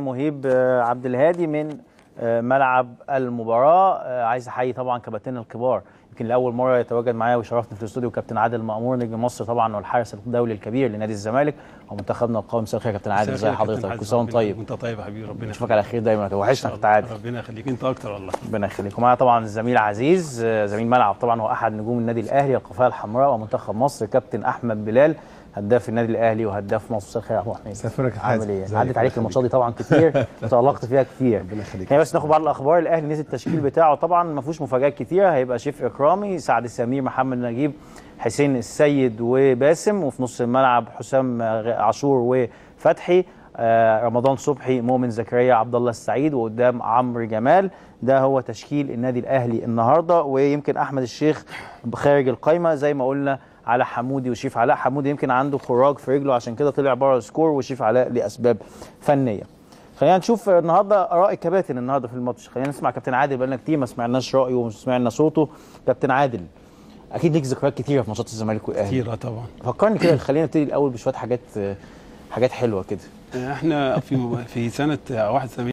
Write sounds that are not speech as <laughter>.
مهيب عبد الهادي من ملعب المباراة. آه، عايز أحيي طبعا كباتننا الكبار. يمكن لأول مرة يتواجد معايا ويشرفني في الاستوديو كابتن عادل مأمور نجم مصر طبعا والحارس الدولي الكبير لنادي الزمالك ومنتخبنا القومي. مساء الخير يا كابتن عادل. ازي حضرتك؟ كل سنة وأنت طيب. وأنت طيب يا حبيبي ربنا نشوفك على خير دايما وحشنا يخليك. كابتن عادل ربنا يخليك. أنت أكتر والله. ربنا يخليك. ومعانا طبعا الزميل عزيز آه، زميل ملعب طبعا هو أحد نجوم النادي الأهلي القافله الحمراء ومنتخب مصر كابتن أحمد بلال هداف النادي الأهلي وهداف مصر. مساء الخير يا أبو حميد. مساء الخير يا كابتن عامل. إيه؟ عدت عليك. الماتشات دي طبعا كتير. <laughs> وتالقت فيها كتير. ربنا يخليك. بس ناخد بعض الأخبار. الأهلي نزل التشكيل بتاعه. طبعا ما فيهوش مفاجآت كتير هيبقى شيف إكرامي سعد سمير محمد نجيب حسين السيد وباسم وفي نص الملعب حسام عاشور وفتحي. آه، رمضان صبحي مؤمن زكريا عبد الله السعيد وقدام عمرو جمال. ده هو تشكيل النادي الأهلي النهارده. ويمكن أحمد الشيخ خارج القايمة زي ما قلنا على حمودي وشيف علاء. حمودي يمكن عنده خراج في رجله. عشان كده طلع بره السكور. وشيف علاء لأسباب فنية. خلينا نشوف النهارده آراء الكباتن النهارده في الماتش. خلينا نسمع كابتن عادل بقالنا كتير ما سمعناش رأيه ومش سمعنا صوته. كابتن عادل أكيد ليك ذكريات كتيرة في ماتشات الزمالك والأهلي. كتير آه طبعا. فكرني كده خلينا نبتدي الأول بشوية حاجات حاجات حلوة كده. إحنا في في سنة 71